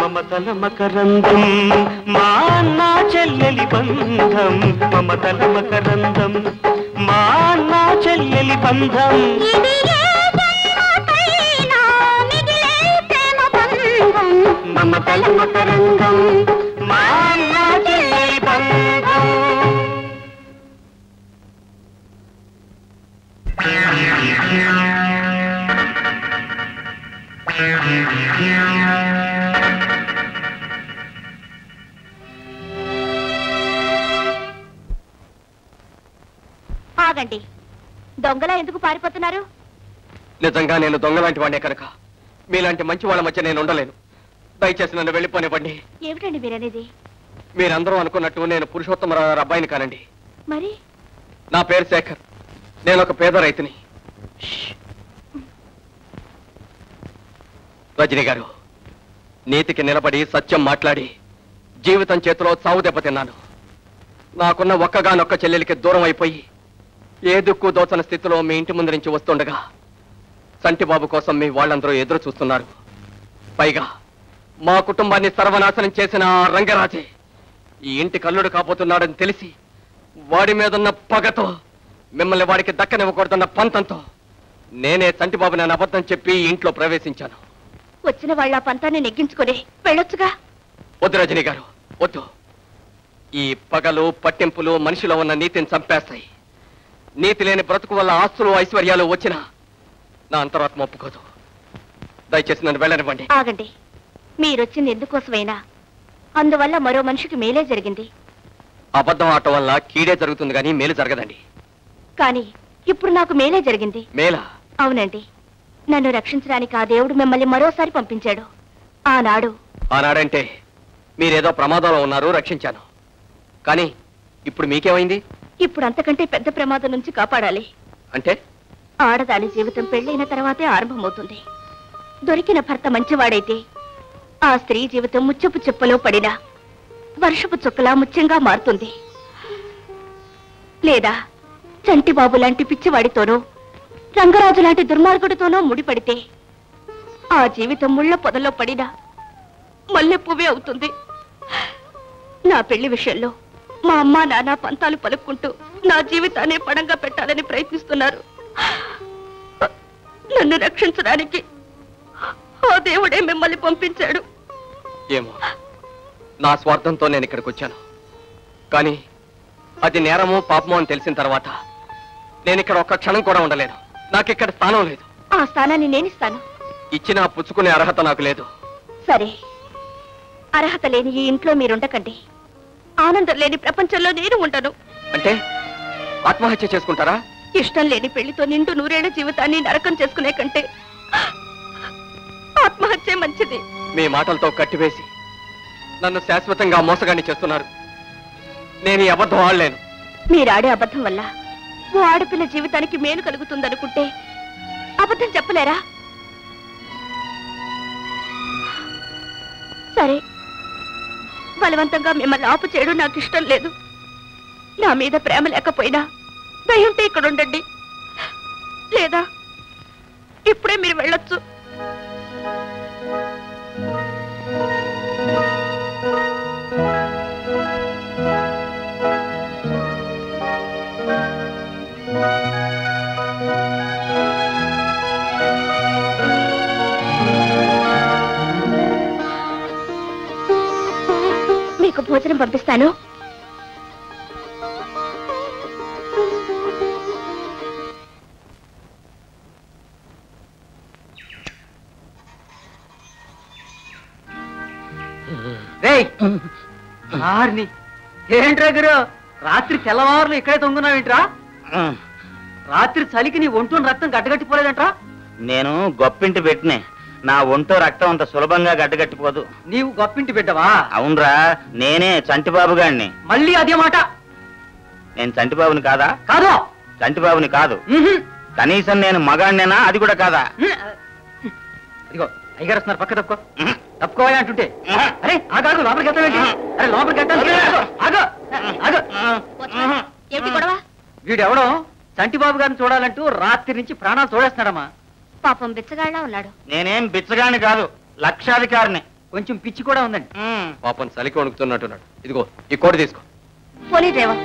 మమతల మకరందం మా అన్న చెల్లెలి బంధం. మమతల మకరందం మా అన్న చెల్లెలి బంధం. మమతల మకరందం మా అన్న చెల్లెలి బంధం. ఆగండి దొంగలా ఎందుకు పారిపోతున్నారు? నిజంగా నేను దొంగలాంటి వాడినే కనుక. మీలాంటి మంచి వాళ్ళ మధ్య నేను ఉండలేను. దయచేసి నన్ను వెళ్ళిపోనివ్వండి. ఏమిటండి మీరనేది? మీరందరూ అనుకున్నట్టు నేను పురుషోత్తమరావు గారి అబ్బాయిని కానండి. మరి? నా పేరు శేఖర్. నేను ఒక పేద రైతుని. రజనీ గారు నీతికి నిలబడి సత్యం మాట్లాడి జీవితం చేతిలో చావు దెబ్బతిన్నాను. నాకున్న ఒక్కగానొక్క చెల్లెలికి దూరం అయిపోయి ఏ దుక్కు దోచన స్థితిలో మీ ఇంటి ముందు నుంచి వస్తుండగా సంటిబాబు కోసం మీ వాళ్ళందరూ ఎదురు చూస్తున్నారు. పైగా మా కుటుంబాన్ని సర్వనాశనం చేసిన ఆ రంగరాజే ఈ ఇంటి కల్లుడు కాబోతున్నాడని తెలిసి వాడి మీదున్న పగతో మిమ్మల్ని వాడికి దక్కనివ్వకూడదన్న పంతంతో నేనే చంటిబాబు నేను అబద్ధం చెప్పి ఈ ఇంట్లో ప్రవేశించాను. వచ్చిన వాళ్ళ పంతాన్ని నెగ్గించుకొని వెళ్ళొచ్చుగా. వద్దు రజనీ గారు వద్దు. ఈ పగలు పట్టింపులు మనిషిలో ఉన్న నీతిని చంపేస్తాయి. నీతి లేని బ్రతుకు వల్ల ఆస్తులు ఐశ్వర్యాలు వచ్చినా నా అంతరాత్మ ఒప్పుకోదు. దయచేసి నన్ను వెళ్ళనివ్వండి. ఆగండి. మీరొచ్చింది ఎందుకోసమైనా? అందువల్ల మరో మనిషికి మేలే జరిగింది. అబద్ధం ఆటం వల్ల కీడే జరుగుతుంది కానీ మేలు జరగదండి. కానీ ఇప్పుడు నాకు మేలే జరిగింది. మేలా? అవునండి. నన్ను రక్షించడానికి ఆ దేవుడు మిమ్మల్ని మరోసారి పంపించాడు. ఆనాడు. ఆనాడంటే మీరేదో ప్రమాదంలో ఉన్నారు రక్షించాను. కానీ ఇప్పుడు మీకేమైంది? ఇప్పుడు అంతకంటే పెద్ద ప్రమాదం నుంచి కాపాడాలి. అంటే? ఆడదాని జీవితం పెళ్ళైన తర్వాతే ఆరంభమవుతుంది. దొరికిన భర్త మంచివాడైతే ఆ స్త్రీ జీవితం ముచ్చపు చెప్పులో పడిన వర్షపు చుక్కలా ముత్యంగా మారుతుంది. లేదా చంటిబాబు లాంటి పిచ్చివాడితోనో రంగరాజు లాంటి దుర్మార్గుడితోనో ముడిపడితే ఆ జీవితం ముళ్ళ పొదలో పడిన మల్లె పువ్వే అవుతుంది. నా పెళ్ళి విషయంలో మా అమ్మా నాన్న పంతాలు పలుక్కుంటూ నా జీవితాన్ని పడంగా పెట్టాలని ప్రయత్నిస్తున్నారు. నన్ను రక్షించడానికి ఆ దేవుడే మిమ్మల్ని పంపించాడు. ఏమో నా స్వార్థంతో నేను ఇక్కడికి వచ్చాను. కానీ అది నేరమో పాపమో అని తెలిసిన తర్వాత నేను ఇక్కడ ఒక్క క్షణం కూడా ఉండలేను. నాకు ఇక్కడ స్థానం లేదు. ఆ స్థానాన్ని నేనిస్తాను. ఇచ్చిన పుచ్చుకునే అర్హత నాకు లేదు. సరే. అర్హత లేని ఈ ఇంట్లో మీరుండకండి. ఆనందం లేని ప్రపంచంలో నేను ఉండను. అంటే ఆత్మహత్య చేసుకుంటారా? ఇష్టం లేని పెళ్ళితో నిండు నూరేళ్ళ జీవితాన్ని నరకం చేసుకునే కంటే ఆత్మహత్య మంచిది. మీ మాటలతో కట్టివేసి నన్ను శాశ్వతంగా మోసగాన్ని చేస్తున్నారు. నేను ఈ అబద్ధం ఆడలేను. మీరాడే అబద్ధం వల్ల ఓ ఆడపిల్ల జీవితానికి మేలు కలుగుతుందనుకుంటే అబద్ధం చెప్పలేరా? సరే బలవంతంగా మిమ్మల్ని ఆపు చేయడం నాకు ఇష్టం లేదు. నా మీద ప్రేమ లేకపోయినా దయ్యుంటే ఇక్కడ ఉండండి లేదా ఇప్పుడే మీరు వెళ్ళొచ్చు. మీకు భోజనం పంపిస్తాను. రేయ్ ఆర్ని. ఏంట్రా గురు? రాత్రి తెల్లవారులు ఇక్కడే తొంగున్నావేంట్రా? రాత్రి చలికి నీ ఒంటుని రక్తం గడ్డగట్టిపోలేదంట్రా? నేను గొప్పింటి పెట్టినే. నా ఒంటో రక్తం అంత సులభంగా గడ్డగట్టిపోదు. నీవు గొప్పింటి బిడ్డవా? అవునరా నేనే చంటిబాబు గాడిని. మళ్ళీ అదే మాట? నేను చంటిబాబుని కాదా? కాదు. చంటిబాబుని కాదు. కనీసం నేను మగాడినేనా? అది కూడా కాదా? ఇదిగో అయ్యగారు వస్తున్నారు పక్క తప్పుకో. తప్పుకోవాలి అంటుంటే. అరే ఆగాగు లోపలికి వెళ్తావేంటి అరే లోపలికి వెళ్తాను వీడెవడో? చంటిబాబు గారిని చూడాలంటూ రాత్రి నుంచి ప్రాణాలు చూడేస్తున్నాడమ్మా పాపం బిచ్చగాళ్ళ ఉన్నాడు. నేనేం బిచ్చగాని కాదు లక్షాధికారిని. కొంచెం పిచ్చి కూడా ఉందండి. పాపం చలికి వణుకుతున్నట్టున్నాడు. ఇదిగో ఈ కోడి తీసుకో. పోనీ డ్రైవర్